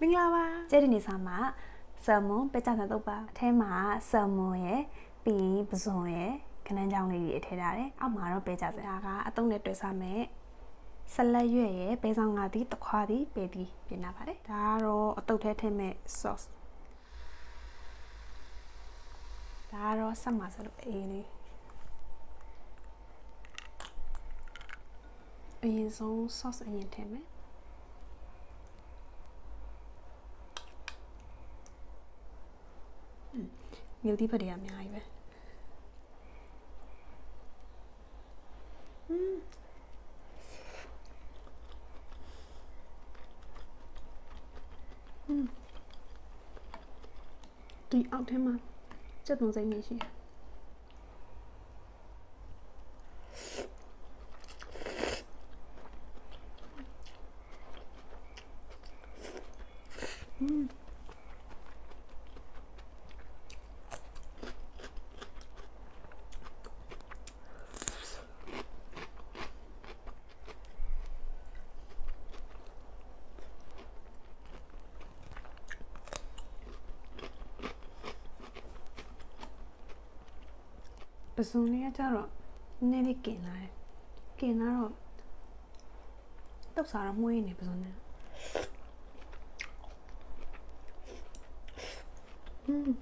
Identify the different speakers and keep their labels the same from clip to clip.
Speaker 1: မင်္ဂလာပါ
Speaker 2: ကျဲဒီနေဆောင်မှာဆယ်မွန်ပဲကြတဲ့တုပ်ပါအထဲမှာဆယ်မွန်ရယ်ပြီးရင်ပဇွန်ရယ်ခနန်းချောင်းလေးတွေထည့်ထားတယ်အောက်မှာတော့ပဲကြစရာကအတုံးနဲ့တွေ့စားမယ်ဆက်လက်ရွက်ရယ်ပဲဆောင်ကသည်တခွားသည်ပဲသည်ပြင်လာပါတယ်ဒါကတော့အတုပ်ထဲထည့်မဲ့ sauce ဒါကတော့ဆက်မှာဆိုလို့အေးလေးအရင်ဆုံး sauce အရင်ထည့်မယ် မြို့တိဖက်တွေကအများကြီးပဲဒီအောက်ထဲမှာစက်သုံးစိမ့်နေရှိတယ် personligheten när det kenar. Kenar och då sa de må inne på sådana. Mm.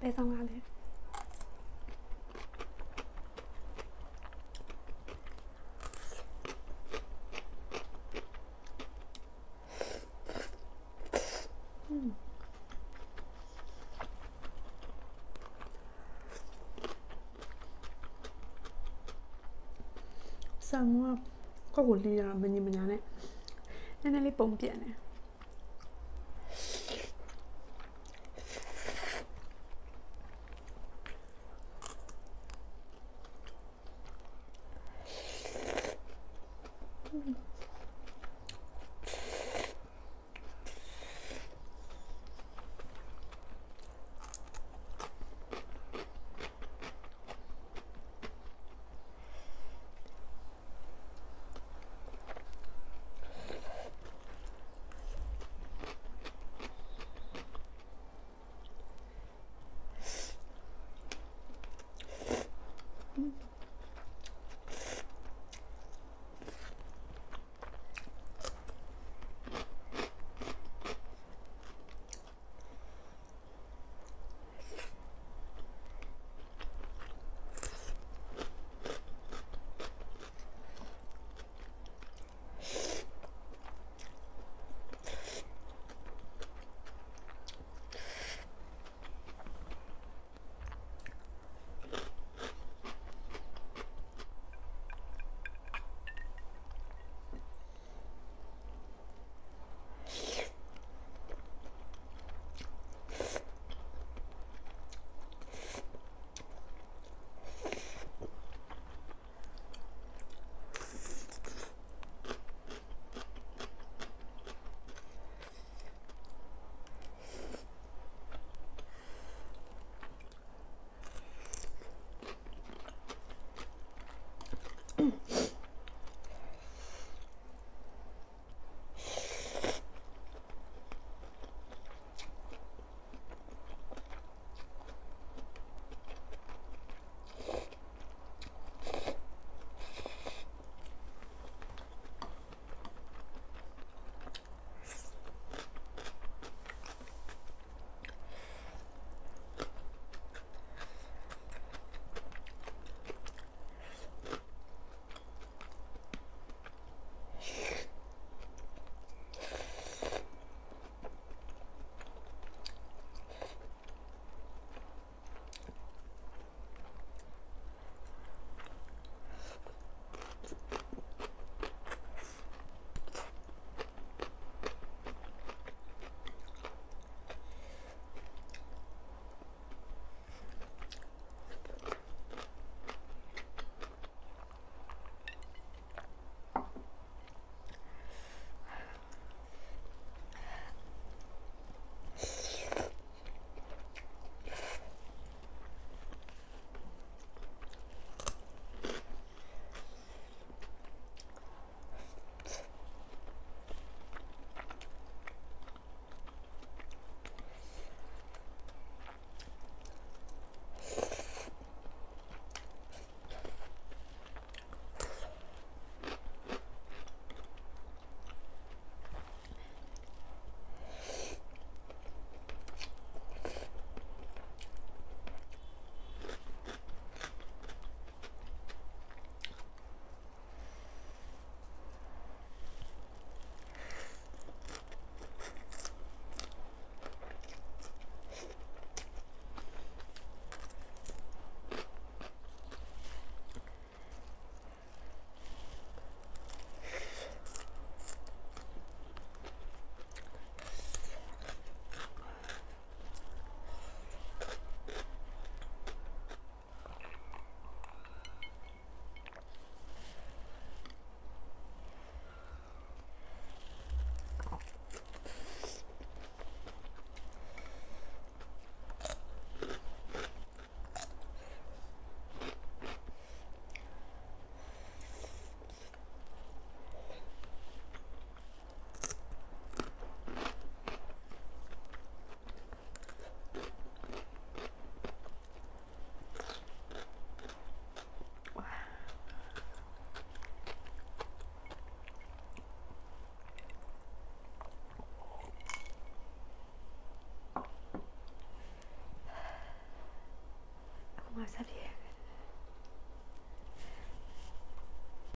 Speaker 2: Det är samma här. လာတော့တုတ်စားတော့မှုရင်းနေပစုံနဲ့ပဲဆောင်လာတယ်ဆာမွားကောက်ကိုလီးရတာမငြင်မညာနဲ့နည်းနည်းလေးပုံပြက်နေ